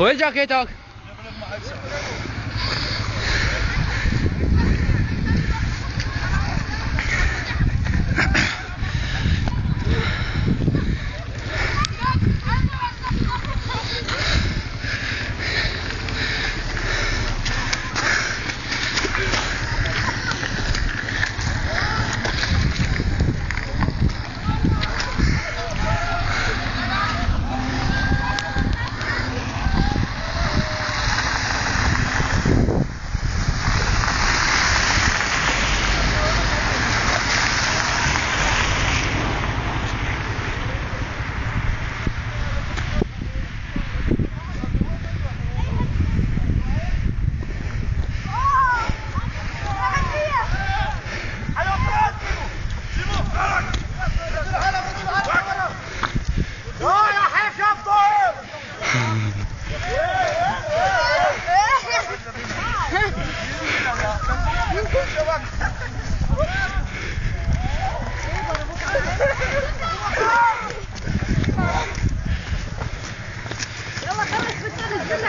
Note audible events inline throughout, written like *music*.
Goeiedag, dag. بتنزل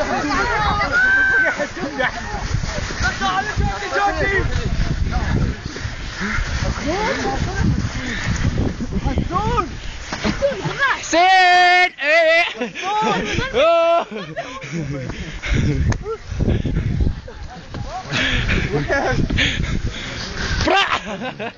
الحجاب حسين Sit! Oh! *laughs* Pra!